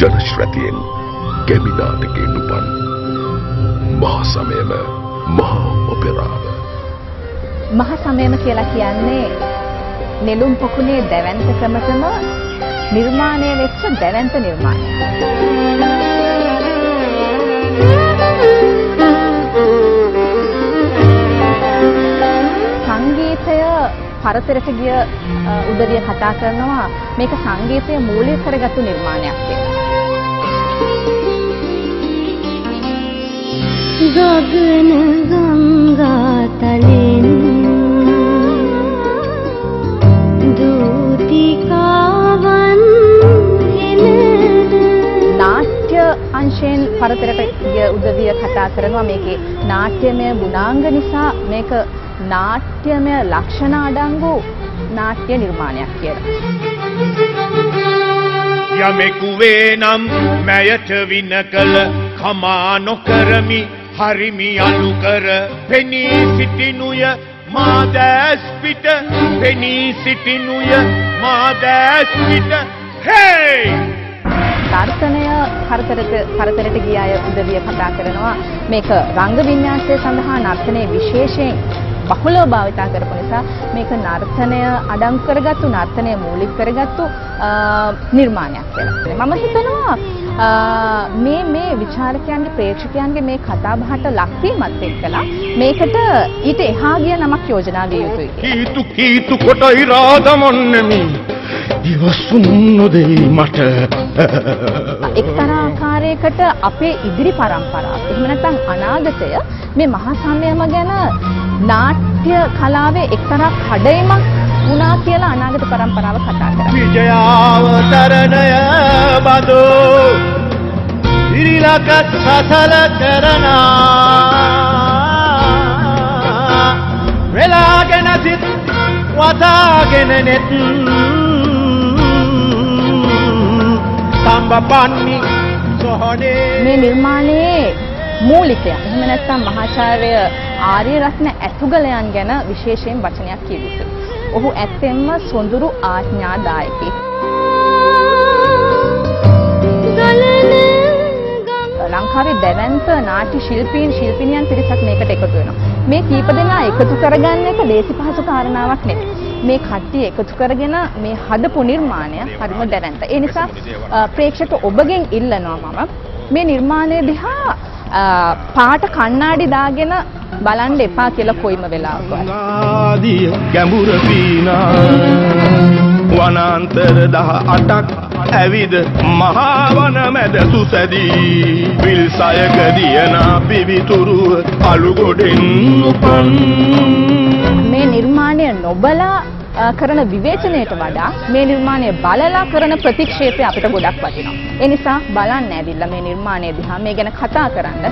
ජනශ්‍රතියෙන් ගැමිනාටකෙන් උපන් මහා සමයම මහා ඔපෙරාව. මහ සමයම කියලා කියන්නේ නෙළුම් පොකුණේ දැවැන්ත ක්‍රමතම නිර්මාණය වෙච්ච දැවැන්ත නිර්මාණයක්. පරතරට ගිය උදවිය කතා කරනවා මේක සංගීතය මූලික කරගත්තු නිර්මාණයක් කියලා. ගගන ගංගා තලෙන් දූතිකාවන් හෙළද නාට්‍ය අංශයෙන් පරතරට ගිය උදවිය කතා කරනවා මේකේ නාට්‍යමය ගුණාංග නිසා මේක නාට්‍යමය ලක්ෂණ අඩංගු නාට්‍ය නිර්මාණයක් කියලා. යමෙකු වේ නම් මැයට වින කළ කමා නොකරමි හරිමි අලු කර. පෙනී සිටිනුය මා දැස් පිට පෙනී සිටිනුය මා දැස් පිට. හේ! දර්ශනය පරතරට පරතරට ගිය අය උදවිය කතා කරනවා. මේක රංග වින්‍යාසය සඳහා නර්තනයේ විශේෂයෙන් බහුලව භාවිතා කරපු නිසා මේක නර්තනය අඩංගු කරගත්තු නර්තනය මූලික කරගත්තු නිර්මාණයක් කියලා. මම හිතනවා මේ මේ විචාරකයන්ගේ ප්‍රේක්ෂකයන්ගේ මේ කතාබහට ලක්වීමත් එක්කලා මේකට ඊට එහා ගිය නමක් යෝජනා විය යුතුයි. කීතු කීතු කොට ඉරා දමන්නෙමි ඉවසුම් නොදෙයි මට එක්තරා ආකාරයකට අපේ ඉදිරි පරම්පරාව එහෙම නැත්නම් අනාගතය මේ මහා සමයම ගැන නාට්‍ය කලාවේ එක්තරා කඩයිමක් වුණා කියලා අනාගත පරම්පරාව කතා කරා. විජයාව තරණය බදෝ ඉරිලකත් සසල කරනා වෙලාගෙන සිත් වතාගෙන නෙත් තම්බපන්නි සොහනේ මේ නිර්මාණයේ මූලිකය එහෙම නැත්නම් මහාචාර්ය ආර්යරත්න ඇතුගලයන් ගැන විශේෂයෙන් වචනයක් කිය යුතුයි. ඔහු ඇත්තෙන්ම සොඳුරු ආඥාදායකයෙක්. ලංකාවේ දැවැන්ත නාට්‍ය ශිල්පීන් ශිල්පිනියන් පිරිසක් මේකට එකතු වෙනවා. මේ කීප දෙනා එකතු කරගන්න එක දේශි පහසු කාරණාවක් නෙමෙයි. මේ කට්ටිය එකතු කරගෙන මේ හදපු නිර්මාණය හරිම දැවැන්ත. ඒ නිසා ප්‍රේක්ෂක ඔබගෙන් ඉල්ලනවා මම මේ නිර්මාණය දිහා පාට කණ්ණාඩි දාගෙන බලන්න එපා කියලා කොයිම වෙලාවකවත්. ආදිය ගැඹුර පීනා වනාන්තර දහ අටක් ඇවිද මහා වන මැද සුසැදී. විල්සයක දියනා පිවිතුරුව අලුගොඩෙන් උපන්. මේ නිර්මාණය නොබලා කරන විවේචනයට වඩා මේ නිර්මාණය බලලා කරන ප්‍රතික්ෂේපය අපිට ගොඩක් වටිනවා. ඒ නිසා බලන්න ඇවිල්ලා මේ නිර්මාණය දිහා මේ ගැන කතා කරන්න.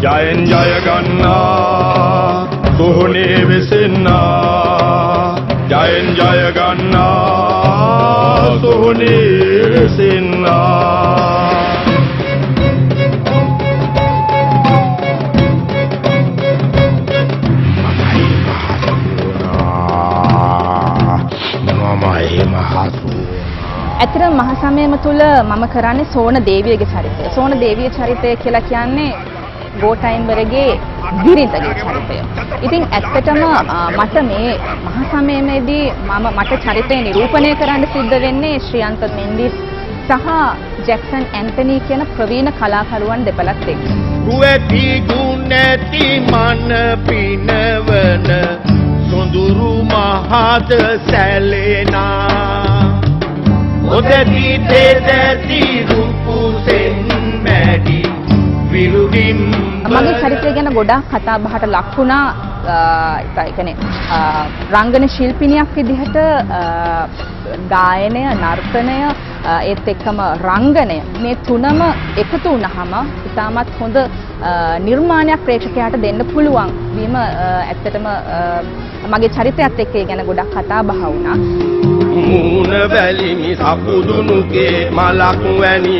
ජයෙන් ජය ගන්නා සොහොනේ වෙසෙන්නා ජයෙන් ජය ගන්නා සොහොනේ වෙසෙන්නා මමයි මහතු ඇත්තට මහා සමයම තුල මම කරන්නේ සෝන දේවියගේ චරිතය. සෝන දේවිය චරිතය කියලා කියන්නේ ගෝඨයිම්බරගේ බිරිඳගේ චරිතය. ඉතින් ඇත්තටම මට මේ මහා සමයේදී මම මට චරිතය නිරූපණය කරන්න සිද්ධ වෙන්නේ ශ්‍රියන්ත මෙන්ඩිස් සහ ජැක්සන් ඇන්ටනි කියන ප්‍රවීණ කලාකරුවන් දෙපළත් එක්ක. රුවැටි ගුණැති මන පිනවන සොඳුරු මහද සැලෙනා. ඔදැති දෙදැති රුපුසෙන් මැඩි විරුවිම් මගේ චරිතය ගැන ගොඩාක් කතා බහට ලක් වුණා. අ, ඒ කියන්නේ අ, රංගන ශිල්පිනියක් විදිහට අ, ගායනය නර්තනය අ, ඒත් එක්කම රංගනය මේ තුනම එකතු වුණාම ඉතාමත් හොඳ අ, නිර්මාණයක් ප්‍රේක්ෂකයාට දෙන්න පුළුවන් වීම අ, ඇත්තටම අ, මගේ චරිතයත් එක්ක ගැන ගොඩක් කතා බහ වුණා. මූණ බැලිමි සපුදුනුගේ මලක් වැනි.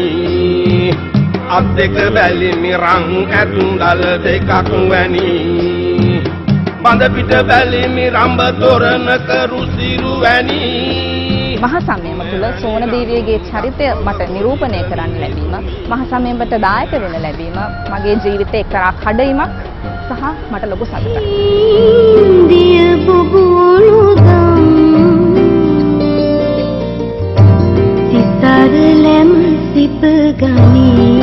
අත් දෙක බැලිමි රං ඇතුන්දල දෙකක් වැනි. බඳ පිට බැලිමි රම්බ තොරණක රුසිරු වැනි. මහා සමයම තුළ සෝන දේවියගේ චරිතය මට නිරූපණය කරන්න ලැබීම මහ සමයකට දායක වෙන්න ලැබීම මගේ ජීවිතේ එක්තරා කඩයිමක් සහ මට ලොකු සතුටක්. දිය බුබුලුදම් තිසර ලැම් සිප ගනී